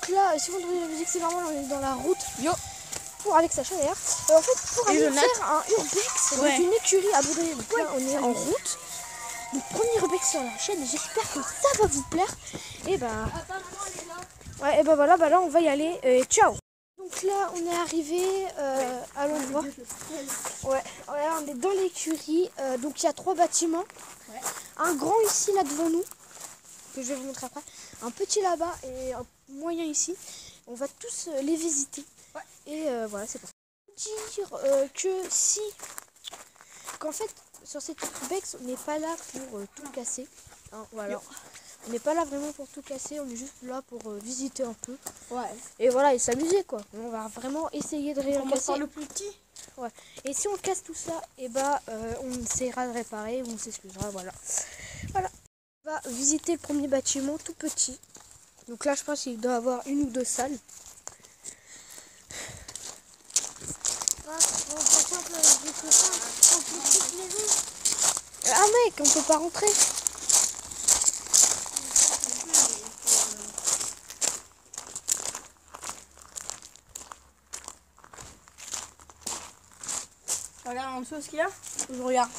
donc là, si vous entendez la musique, c'est normal, on est dans la route. Yo Pour Alex Sacha d'ailleurs. Euh, en fait, pour aller faire un urbex Ouais. une écurie à Baudrillard. Donc là, on est en route. Donc premier urbex sur la chaîne. J'espère que ça va vous plaire. Et bah. Ouais, et bah voilà, bah là, on va y aller. Et ciao Donc là, on est arrivé euh, à l'endroit. Ouais, ouais, on est dans l'écurie. Euh, donc il y a trois bâtiments. Un grand ici, là devant nous, que je vais vous montrer après. Un petit là-bas et un moyen ici. On va tous euh, les visiter. Et euh, voilà, c'est parti. Dire euh, que si, qu'en fait, sur cette Bex, on n'est pas là pour euh, tout casser. hein, voilà. On n'est pas là vraiment pour tout casser, on est juste là pour visiter un peu. Ouais. Et voilà, et s'amuser quoi. On va vraiment essayer de rien On casser. par le plus petit. Et si on casse tout ça, et bah euh, on essaiera de réparer, on s'excusera, voilà. Voilà. On va visiter le premier bâtiment tout petit. Donc là je pense qu'il doit avoir une ou deux salles. Ah mec, on peut pas rentrer. Regarde en dessous ce qu'il y a. Je regarde.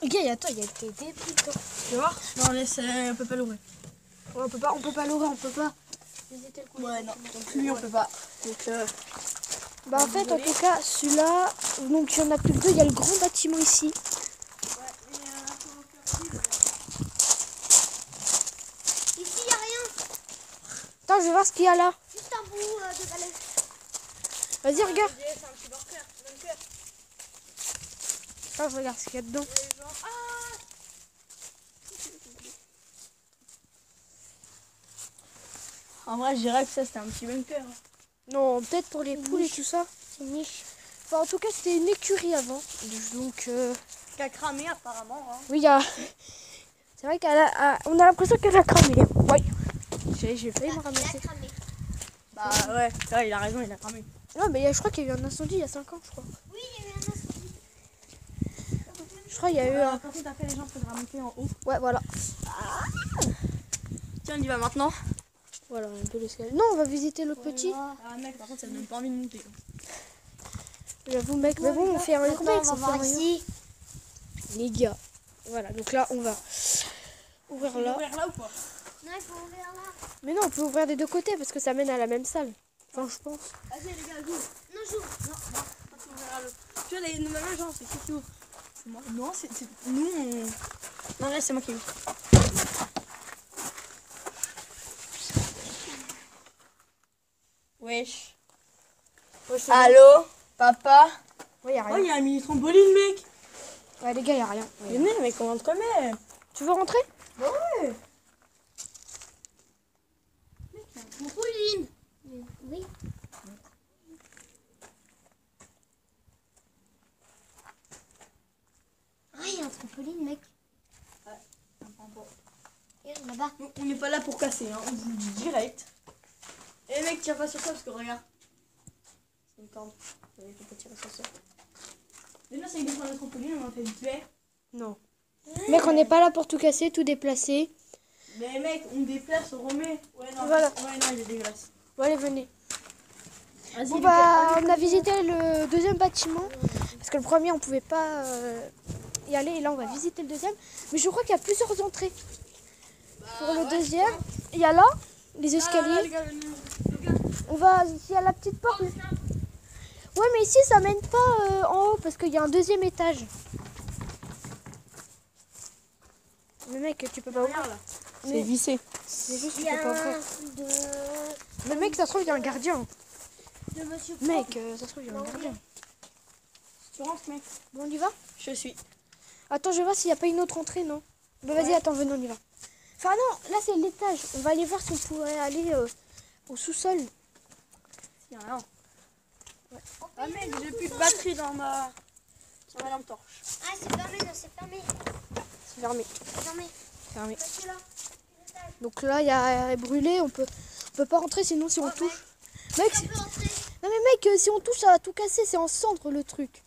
Ok, attends, il y a des débris dedans. Tu voir Non, laisse, euh, on peut pas l'ouvrir. Ouais, on peut pas, on peut pas l'ouvrir, on peut pas visiter le Ouais, non. Donc lui, on peut pas. Donc, euh, Bah en fait, en tout cas, celui-là, donc il y en a plus que deux, il y a le grand bâtiment ici. Ici, il a rien. Attends, je vais voir ce qu'il y a là. Juste un bout euh, de balai. Vas-y, regarde. c'est un petit bunker. Je regarde ce qu'il y a dedans. En vrai, je dirais que ça, c'était un petit bunker. Non, peut-être pour les poules et tout ça. C'est une niche. Enfin, en tout cas, c'était une écurie avant. Donc, euh, Qui a cramé, apparemment. Hein. oui, il y a... C'est vrai qu'on a, a- on a l'impression qu'elle a cramé. Ouais. J'ai failli me Il a ramasser. cramé. Bah, ouais. ouais. Il a raison, il a cramé. Non, mais il y a- je crois qu'il y a eu un incendie il y a 5 ans, je crois. Oui, il y a eu un incendie. Je crois qu'il y a eu Euh, un... par contre, après, les gens faudra monter en haut. Ouais, voilà. Tiens, on y va maintenant. Voilà, un peu l'escalier. Non, on va visiter l'autre petit. Ah, mec, par contre, ça me donne pas envie de monter. J'avoue, mec, mais bon, on fait un urbex, on va voir ici. Les gars. Voilà, donc là, on va ouvrir là. ouvrir là ou pas? Non, il faut ouvrir là. Mais non, on peut ouvrir des deux côtés parce que ça mène à la même salle. Enfin, je pense. Vas-y, les gars, j'ouvre. Non, j'ouvre. Non, non, pas tu ouvriras le. Tu vois, les nouvelles gens, c'est qui qui ouvre moi. Non, c'est. Nous, on. Non, là, c'est moi qui ouvre. Wesh. C'est Allô Papa. Ouais, y a Oh, rien. il y a un mini trampoline, mec Ouais, les gars, y a rien. Ouais. Venez, mais comment on te connaît Tu veux rentrer? Ouais Trampoline. Oui. Ah, il y a un trampoline, mec. Regarde là-bas. Donc, On n'est pas là pour casser, hein. on vous le dit direct. Et mec, tire pas sur ça parce que regarde. C'est une corde. Il faut pas tirer sur ça. Déjà, c'est une fois le trampoline, on en fait vite fait. Non. Mec, on n'est pas là pour tout casser, tout déplacer. Mais mec, on déplace, on remet. Ouais, non, Voilà. ouais, non il est dégueulasse. Bon, allez, venez. Vas-y, Bon, bah, on a visité le deuxième bâtiment. Parce que le premier, on pouvait pas euh, y aller. Et là, on va visiter le deuxième. Mais je crois qu'il y a plusieurs entrées. Pour le deuxième, il y a là, les escaliers. On va ici à la petite porte. Ouais, mais ici, ça mène pas euh, en haut parce qu'il y a un deuxième étage. Mais mec, tu peux pas ouvrir. Là. Mais- C'est vissé. C'est juste, tu Il y peux a pas ouvrir. un de, Mais mec, ça se trouve, il y a un gardien. de monsieur Mec, euh, ça se trouve, il y a un gardien. Tu rentres, mec Bon, on y va? Je suis. Attends, je vais voir s'il n'y a pas une autre entrée, non Bah vas-y, Ouais. attends, venez, on y va. Enfin non, là c'est l'étage. On va aller voir si on pourrait aller euh, au sous-sol. Il y a rien. Ah mec, j'ai plus de batterie dans ma. Sur ma lampe torche. Ah, c'est fermé, non, c'est fermé. C'est fermé. C'est fermé. fermé. Donc là, il y a brûlé. On peut, on peut pas rentrer sinon si on Ouais, touche. Mec, On c'est- peut entrer. non mais mec, euh, si on touche, ça va tout casser. C'est en cendre le truc.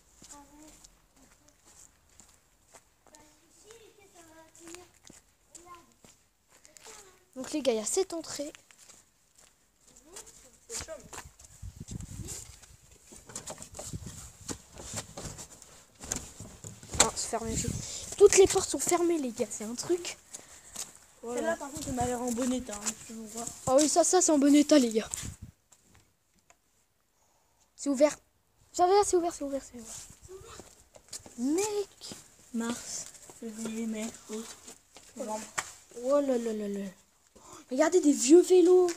Donc les gars, il y a cette entrée. Ah, c'est fermé. Toutes les portes sont fermées, les gars. C'est un truc. Celle-là, par contre, elle m'a l'air en bon état. Hein. Ah oui, ça, ça, c'est en bon état, les gars. C'est ouvert. Ça va, c'est ouvert, c'est ouvert, c'est ouvert. Mec. Mars, février, mai, août, novembre. Oh là là là là. Regardez des vieux vélos.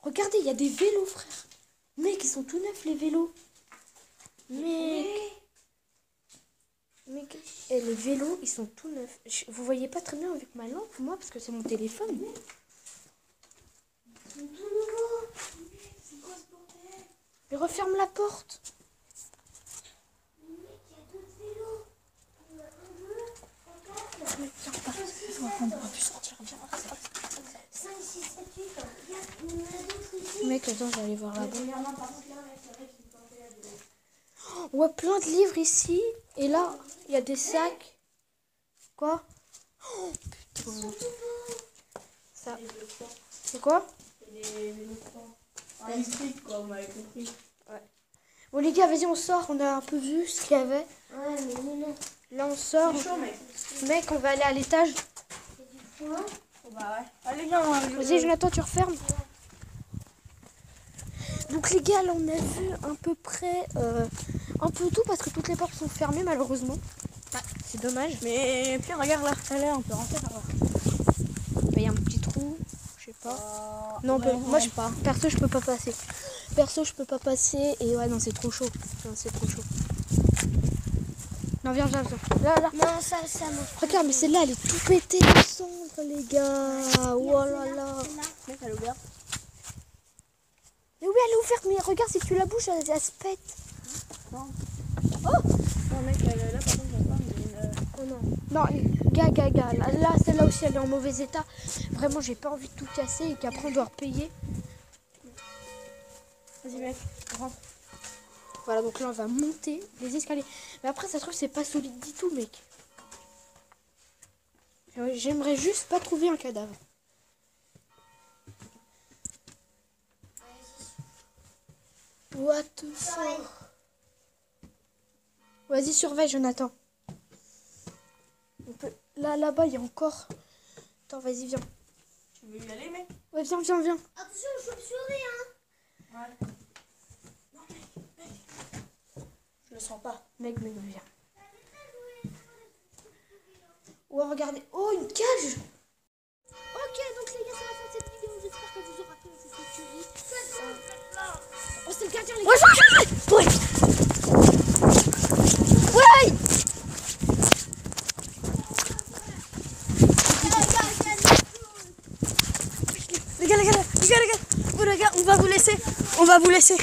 Regardez, il y a des vélos, frère. Mec, ils sont tout neufs, les vélos. Mec. Mec, et les vélos, ils sont tout neufs. Je- Vous voyez pas très bien avec ma lampe, moi, parce que c'est mon téléphone. Mais referme la porte. Mec, viens pas. On pourra plus sortir. Viens, reste, reste. 5, 6, 7, 8. Il y en a d'autres ici. Mec, attends, je vais aller voir là-bas. On voit plein de livres ici. Et là, il y a des sacs. Quoi Oh, putain. Ça. C'est quoi. Un électrique, quoi, vous m'avez compris. Bon, les gars, vas-y, on sort. On a un peu vu ce qu'il y avait. Ouais, mais non, non. Là, on sort. Chaud, mec. Mec, on va aller à l'étage. C'est du foin. Oh, bah ouais. Allez, viens, Vas-y, Jonathan, tu refermes. Donc, les gars, là, on a vu à peu près euh, un peu tout parce que toutes les portes sont fermées, malheureusement. Ah, c'est dommage. Mais puis regarde là, allez, on peut rentrer par là. Il y a un petit trou. Je sais pas. Non, ouais, pe- moi, non, je, perso, je peux pas passer. Perso, je peux pas passer. Et ouais, non, c'est trop chaud. Non, c'est trop chaud. Non, viens, viens, viens. Là, là. Non, ça, ça me. Regarde, mais celle-là, elle est tout pétée de cendre, les gars. Oh là là. Mais elle est ouverte, mais regarde, si tu la bouges, elle, elle se pète. Non, mec, elle est là, par contre, j'en mais. euh, Oh non. Non, gars, gars, gars. Là, là, celle-là aussi, elle est en mauvais état. Vraiment, j'ai pas envie de tout casser et qu'après, on doit repayer. Vas-y, mec, rentre. Voilà, donc là, on va monter les escaliers. Mais après, ça se trouve, c'est pas solide du tout, mec. Euh, J'aimerais juste pas trouver un cadavre. What the fuck Vas-y, surveille, Jonathan. On peut... Là, là-bas, il y a encore... Attends, vas-y, viens. Tu veux y aller, mec? Ouais, viens, viens, viens. Attention, je chauve-souris, hein. Ouais. Non, mec, mec. Je le sens pas. Mec, mec, viens. Oh, regardez. Oh, une cage Ok, donc les gars, c'est la fin de cette vidéo. J'espère que vous aura plu cette tuerie. Oh, c'est le gardien, les gars. Ouais, ouais, ouais. Les gars, les gars, les gars, les gars, les gars, on va vous laisser. On va vous laisser.